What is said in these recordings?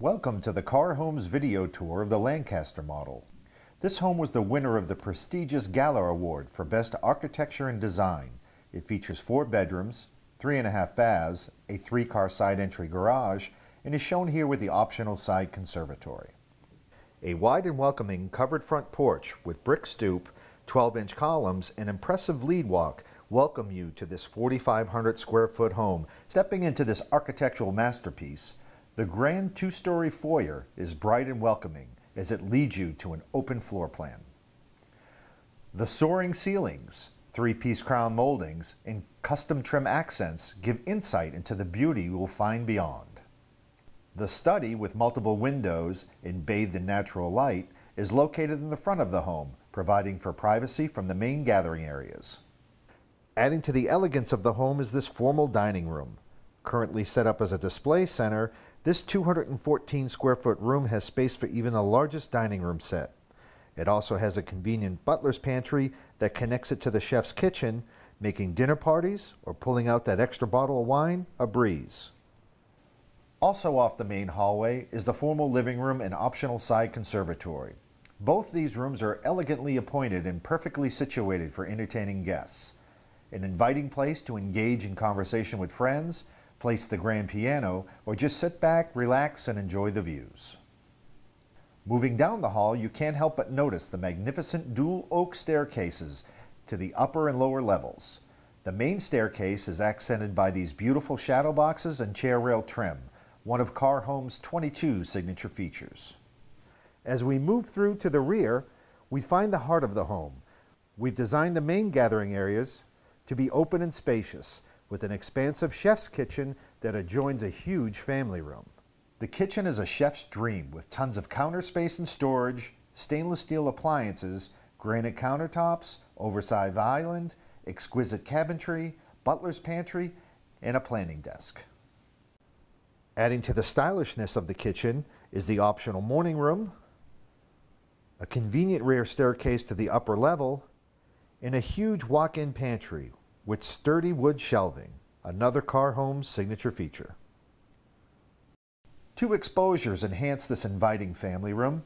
Welcome to the Carr Homes video tour of the Lancaster model. This home was the winner of the prestigious GALA Award for Best Architecture and Design. It features four bedrooms, three and a half baths, a three-car side entry garage, and is shown here with the optional side conservatory. A wide and welcoming covered front porch with brick stoop, 12-inch columns, and impressive lead walk welcome you to this 4,500 square foot home. Stepping into this architectural masterpiece, the grand two-story foyer is bright and welcoming as it leads you to an open floor plan. The soaring ceilings, three-piece crown moldings, and custom trim accents give insight into the beauty you will find beyond. The study, with multiple windows and bathed in natural light, is located in the front of the home, providing for privacy from the main gathering areas. Adding to the elegance of the home is this formal dining room. Currently set up as a display center, this 214 square foot room has space for even the largest dining room set. It also has a convenient butler's pantry that connects it to the chef's kitchen, making dinner parties or pulling out that extra bottle of wine a breeze. Also off the main hallway is the formal living room and optional side conservatory. Both these rooms are elegantly appointed and perfectly situated for entertaining guests. An inviting place to engage in conversation with friends, place the grand piano, or just sit back, relax, and enjoy the views. Moving down the hall, you can't help but notice the magnificent dual oak staircases to the upper and lower levels. The main staircase is accented by these beautiful shadow boxes and chair rail trim, one of Carr Home's 22 signature features. As we move through to the rear, we find the heart of the home. We've designed the main gathering areas to be open and spacious, with an expansive chef's kitchen that adjoins a huge family room. The kitchen is a chef's dream with tons of counter space and storage, stainless steel appliances, granite countertops, oversized island, exquisite cabinetry, butler's pantry, and a planning desk. Adding to the stylishness of the kitchen is the optional morning room, a convenient rear staircase to the upper level, and a huge walk-in pantry with sturdy wood shelving, another Carr Home's signature feature. Two exposures enhance this inviting family room,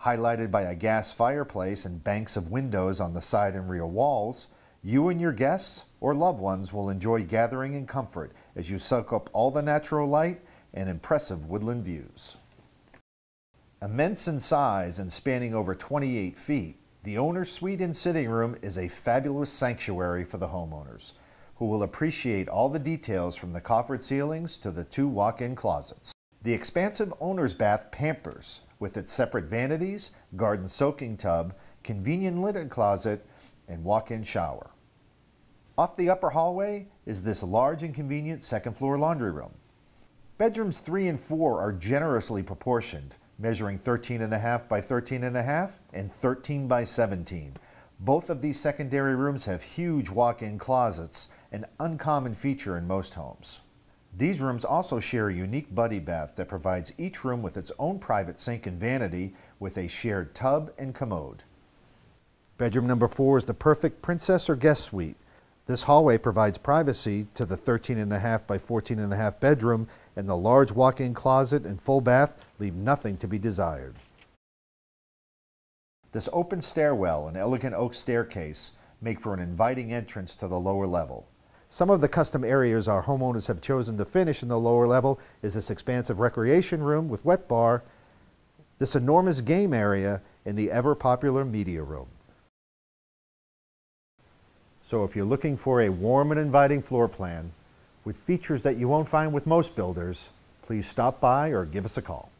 highlighted by a gas fireplace and banks of windows on the side and rear walls. You and your guests or loved ones will enjoy gathering in comfort as you soak up all the natural light and impressive woodland views. Immense in size and spanning over 28 feet, the owner's suite and sitting room is a fabulous sanctuary for the homeowners, who will appreciate all the details from the coffered ceilings to the two walk-in closets. The expansive owner's bath pampers with its separate vanities, garden soaking tub, convenient linen closet, and walk-in shower. Off the upper hallway is this large and convenient second floor laundry room. Bedrooms 3 and 4 are generously proportioned measuring 13 and a half by 13 and a half and 13 by 17. Both of these secondary rooms have huge walk-in closets, an uncommon feature in most homes. These rooms also share a unique buddy bath that provides each room with its own private sink and vanity with a shared tub and commode. Bedroom number four is the perfect princess or guest suite. This hallway provides privacy to the 13 and a half by 14 and a half bedroom and the large walk-in closet and full bath leave nothing to be desired. This open stairwell and elegant oak staircase make for an inviting entrance to the lower level. Some of the custom areas our homeowners have chosen to finish in the lower level is this expansive recreation room with wet bar, this enormous game area, and the ever-popular media room. So if you're looking for a warm and inviting floor plan with features that you won't find with most builders, please stop by or give us a call.